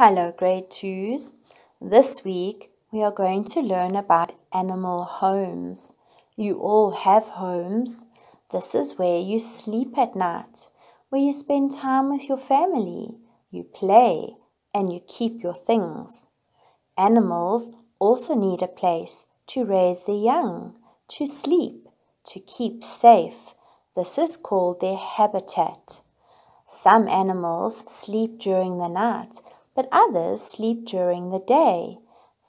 Hello, grade twos. This week we are going to learn about animal homes. You all have homes. This is where you sleep at night, where you spend time with your family, you play, and you keep your things. Animals also need a place to raise their young, to sleep, to keep safe. This is called their habitat. Some animals sleep during the night but others sleep during the day.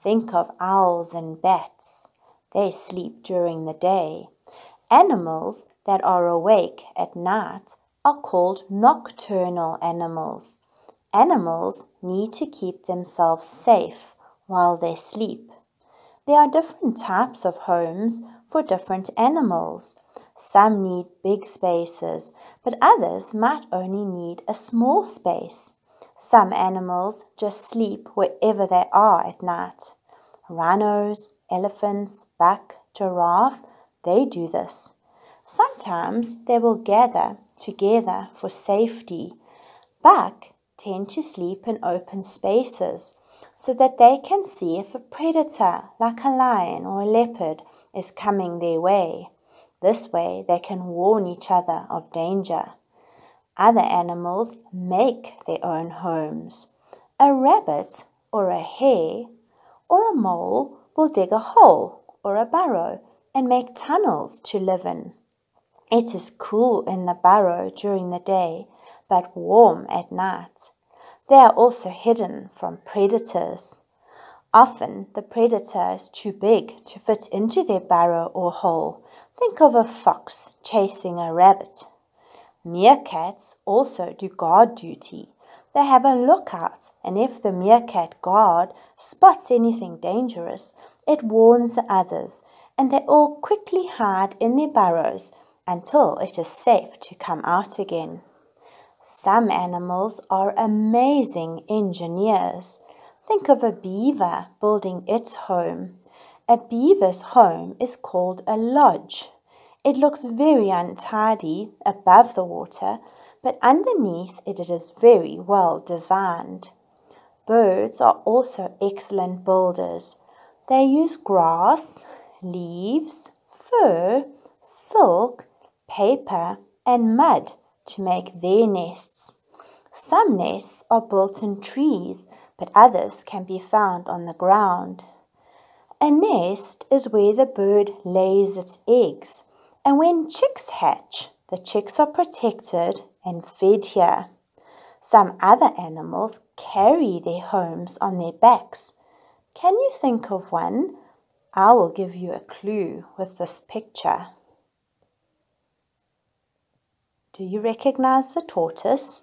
Think of owls and bats. They sleep during the day. Animals that are awake at night are called nocturnal animals. Animals need to keep themselves safe while they sleep. There are different types of homes for different animals. Some need big spaces, but others might only need a small space. Some animals just sleep wherever they are at night. Rhinos, elephants, buck, giraffe, they do this. Sometimes they will gather together for safety. Buck tend to sleep in open spaces so that they can see if a predator like a lion or a leopard is coming their way. This way they can warn each other of danger. Other animals make their own homes. A rabbit or a hare or a mole will dig a hole or a burrow and make tunnels to live in. It is cool in the burrow during the day, but warm at night. They are also hidden from predators. Often the predator is too big to fit into their burrow or hole. Think of a fox chasing a rabbit. Meerkats also do guard duty. They have a lookout, and if the meerkat guard spots anything dangerous, it warns the others, and they all quickly hide in their burrows until it is safe to come out again. Some animals are amazing engineers. Think of a beaver building its home. A beaver's home is called a lodge. It looks very untidy above the water, but underneath it, is very well designed. Birds are also excellent builders. They use grass, leaves, fur, silk, paper, and mud to make their nests. Some nests are built in trees, but others can be found on the ground. A nest is where the bird lays its eggs and when chicks hatch, the chicks are protected and fed here. Some other animals carry their homes on their backs. Can you think of one? I will give you a clue with this picture. Do you recognize the tortoise?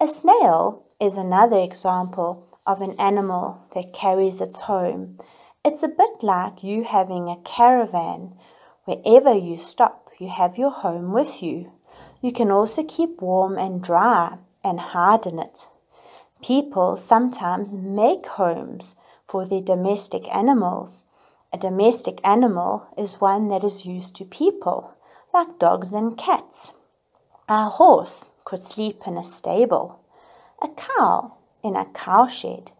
A snail is another example of an animal that carries its home. It's a bit like you having a caravan Wherever you stop, you have your home with you. You can also keep warm and dry and harden it. People sometimes make homes for their domestic animals. A domestic animal is one that is used to people, like dogs and cats. A horse could sleep in a stable, a cow in a cowshed,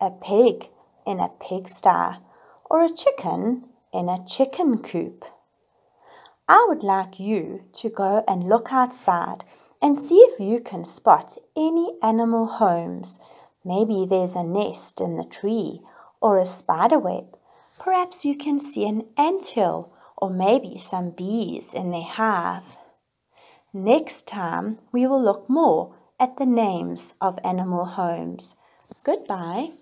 a pig in a pigsty, or a chicken in a chicken coop. I would like you to go and look outside and see if you can spot any animal homes. Maybe there's a nest in the tree or a spider web. Perhaps you can see an ant hill or maybe some bees in their hive. Next time we will look more at the names of animal homes. Goodbye.